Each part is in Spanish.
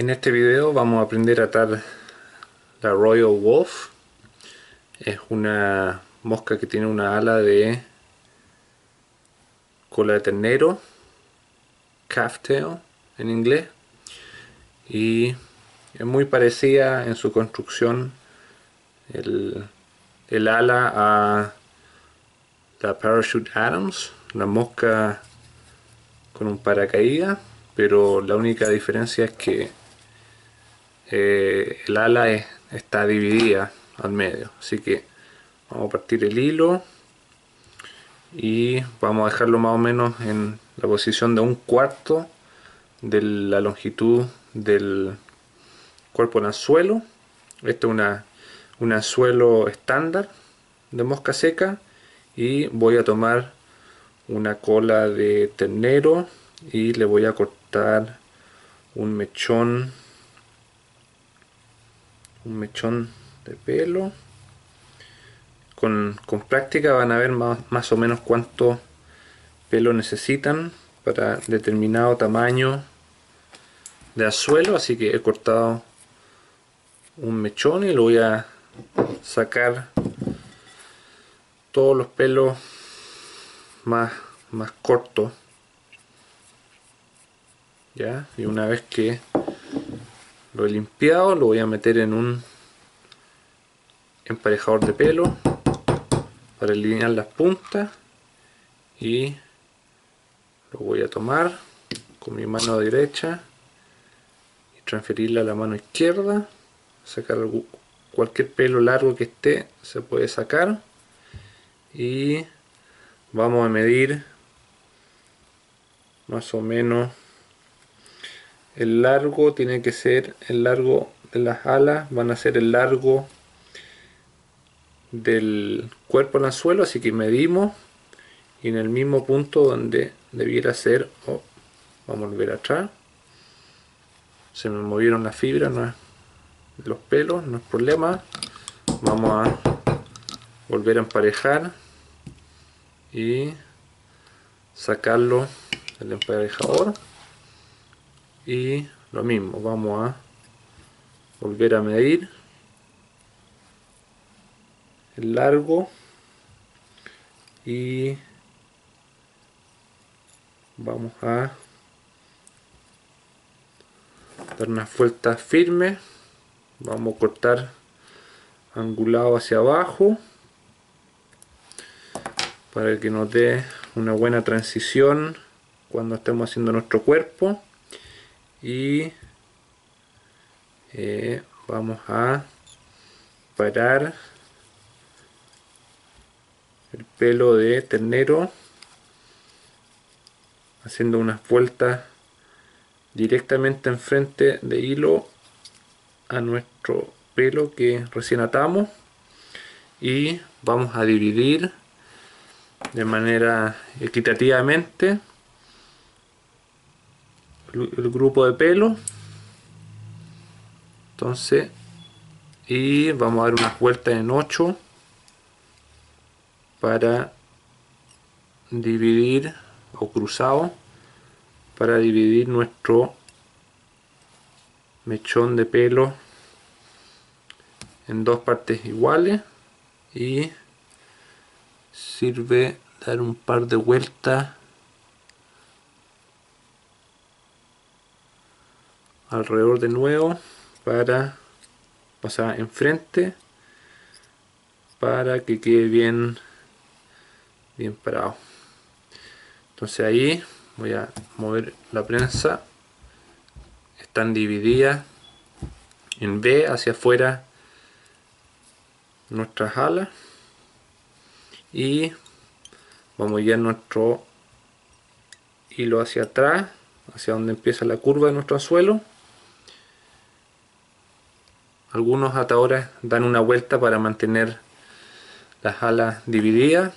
En este video vamos a aprender a atar la Royal Wolf. Es una mosca que tiene una ala de cola de ternero, calf tail en inglés, y es muy parecida en su construcción el, el ala a la Parachute Adams, la mosca con un paracaídas, pero la única diferencia es que eh, el ala está dividida al medio. Así que vamos a partir el hilo y vamos a dejarlo más o menos en la posición de un cuarto de la longitud del cuerpo en anzuelo. Este es una, un anzuelo estándar de mosca seca y voy a tomar una cola de ternero y le voy a cortar un mechón un mechón de pelo. Con, práctica van a ver más, más o menos cuánto pelo necesitan para determinado tamaño de azuelo así que he cortado un mechón y lo voy a sacar todos los pelos más, más cortos. Ya y una vez que lo he limpiado lo voy a meter en un emparejador de pelo para alinear las puntas y lo voy a tomar con mi mano derecha y transferirla a la mano izquierda. Sacar cualquier pelo largo que esté se puede sacar. Y vamos a medir más o menos el largo tiene que ser el largo de las alas van a ser el largo del cuerpo en el suelo así que medimos y en el mismo punto donde debiera ser oh, vamos a volver atrás se me movieron las fibras no los pelos no es problema vamos a volver a emparejar y sacarlo del emparejador y lo mismo vamos a volver a medir el largo y vamos a dar una vuelta firme. Vamos a cortar angulado hacia abajo para que nos dé una buena transición cuando estemos haciendo nuestro cuerpo y eh, vamos a parar el pelo de ternero haciendo unas vueltas directamente enfrente de hilo a nuestro pelo que recién atamos. Y vamos a dividir de manera equitativamente el grupo de pelo. Entonces y vamos a dar unas vueltas en 8 para dividir o cruzado para dividir nuestro mechón de pelo en dos partes iguales. Y sirve dar un par de vueltas alrededor de nuevo para pasar enfrente para que quede bien bien parado. Entonces ahí voy a mover la prensa. Están divididas en B hacia afuera nuestras alas. Y vamos a guiar nuestro hilo hacia atrás hacia donde empieza la curva de nuestro suelo algunos atadores dan una vuelta para mantener las alas divididas.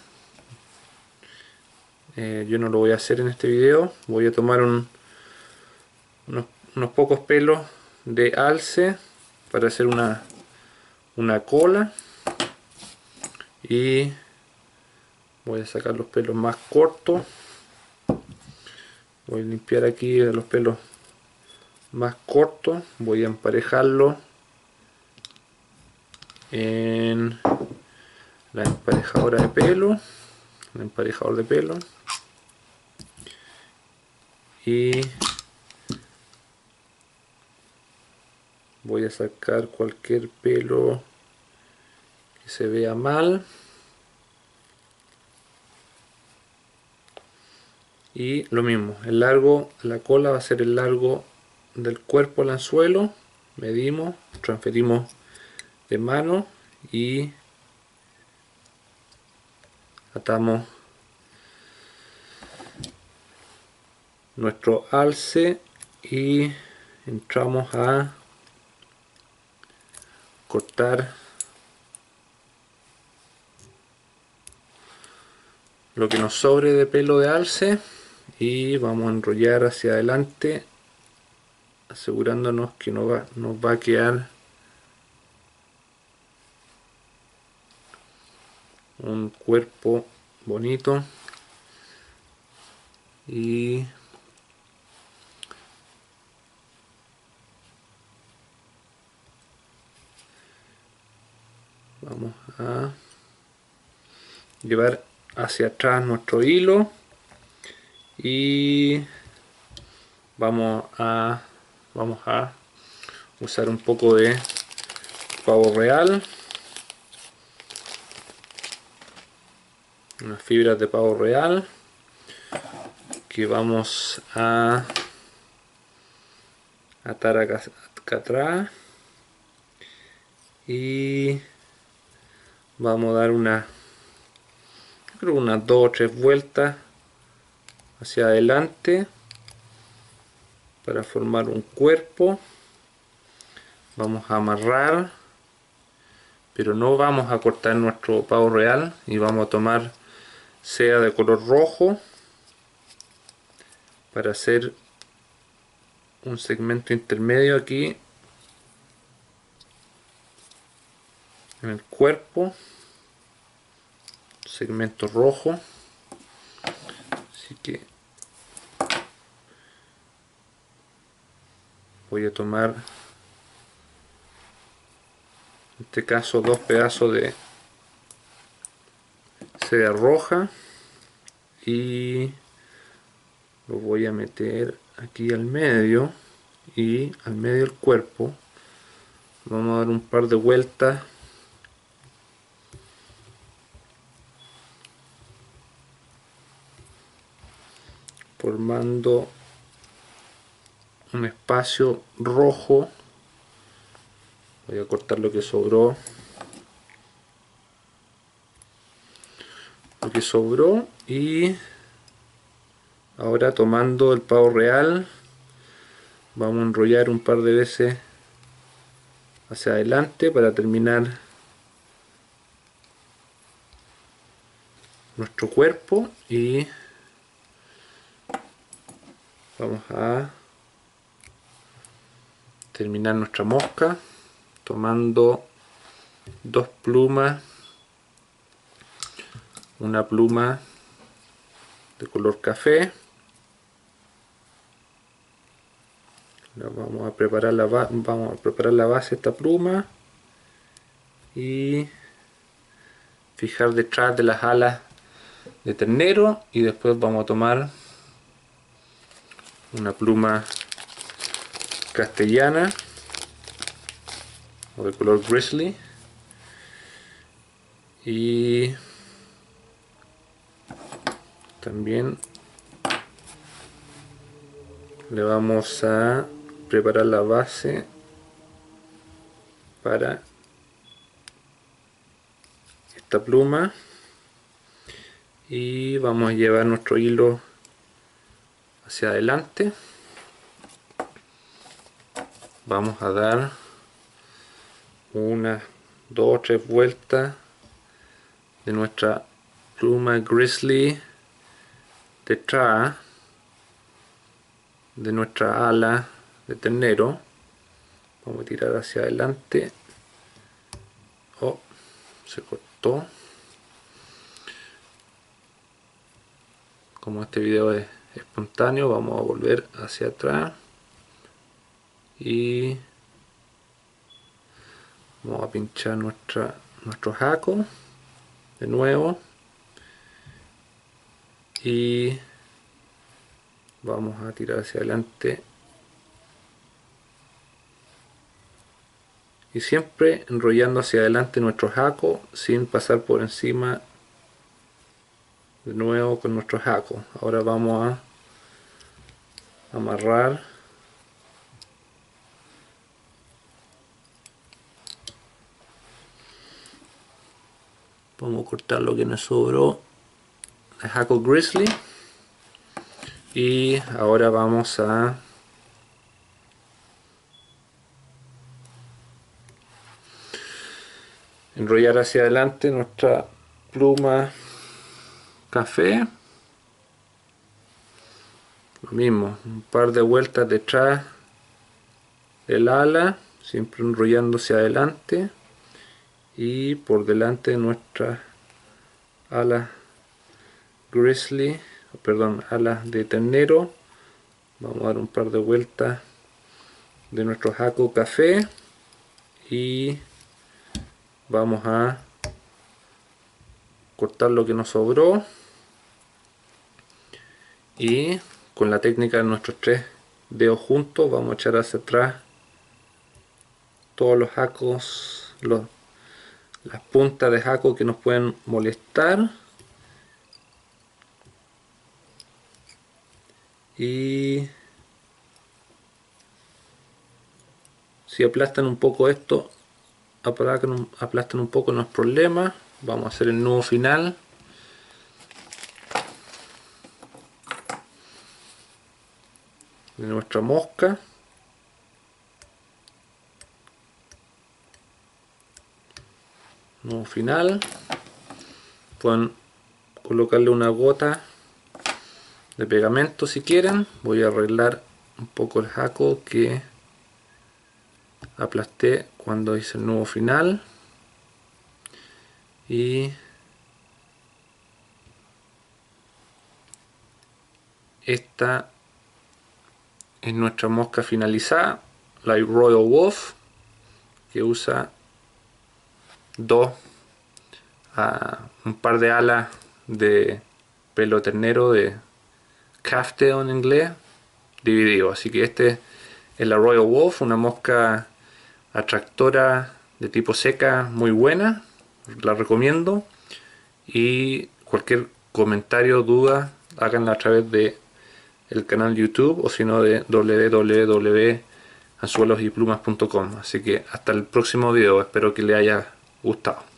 Eh, yo no lo voy a hacer en este video. Voy a tomar unos, pocos pelos de alce para hacer una, una cola. Y voy a sacar los pelos más cortos. Voy a limpiar aquí los pelos más corto voy a emparejarlo en la emparejadora de pelo el emparejador de pelo y voy a sacar cualquier pelo que se vea mal. Y lo mismo el largo la cola va a ser el largo del cuerpo al anzuelo medimos transferimos de mano y atamos nuestro alce y entramos a cortar lo que nos sobre de pelo de alce y vamos a enrollar hacia adelante asegurándonos que no va, nos va a quedar un cuerpo bonito. Y vamos a llevar hacia atrás nuestro hilo y vamos a vamos a usar un poco de pavo real unas fibras de pavo real que vamos a atar acá, atrás. Y vamos a dar una creo unas dos o tres vueltas hacia adelante para formar un cuerpo. Vamos a amarrar pero no vamos a cortar nuestro pavo real y vamos a tomar sea de color rojo para hacer un segmento intermedio aquí en el cuerpo segmento rojo. Así que voy a tomar en este caso dos pedazos de seda roja y lo voy a meter aquí al medio y al medio del cuerpo. Vamos a dar un par de vueltas formando un espacio rojo. Voy a cortar lo que sobró que sobró y ahora tomando el pavo real vamos a enrollar un par de veces hacia adelante para terminar nuestro cuerpo y vamos a terminar nuestra mosca tomando dos plumas una pluma de color café. Vamos a preparar la vamos a preparar la base de esta pluma y fijar detrás de las alas de ternero y después vamos a tomar una pluma castellana o de color grizzly. Y también le vamos a preparar la base para esta pluma. Y vamos a llevar nuestro hilo hacia adelante. Vamos a dar unas dos o tres vueltas de nuestra pluma grizzly detrás de nuestra ala de ternero. Vamos a tirar hacia adelante. Oh, se cortó. Como este video es espontáneo vamos a volver hacia atrás. Y vamos a pinchar nuestra nuestro jaco de nuevo y vamos a tirar hacia adelante. Y siempre enrollando hacia adelante nuestro jaco sin pasar por encima de nuevo con nuestro jaco. Ahora vamos a amarrar. Vamos a cortar lo que nos sobró jaco grizzly. Y ahora vamos a enrollar hacia adelante nuestra pluma café. Lo mismo, un par de vueltas detrás del ala siempre enrollando hacia adelante. Y por delante de nuestra ala grizzly perdón, alas de ternero. Vamos a dar un par de vueltas de nuestro jaco café. Y vamos a cortar lo que nos sobró. Y con la técnica de nuestros tres dedos juntos vamos a echar hacia atrás todos los jacos las puntas de jaco que nos pueden molestar y si aplastan un poco esto aplastan un poco no es problema. Vamos a hacer el nudo final. De nuestra mosca. Nudo final. Pueden colocarle una gota de pegamento si quieren. Voy a arreglar un poco el jaco que aplasté cuando hice el nuevo final. Y esta es nuestra mosca finalizada la Royal Wolf que usa dos a un par de alas de pelo ternero de Caftail en inglés dividido. Así que este es la Royal Wolf, una mosca atractora de tipo seca muy buena, la recomiendo. Y cualquier comentario, duda, háganla a través de el canal YouTube o si no de www.anzuelosyplumas.com. Así que hasta el próximo video, espero que les haya gustado.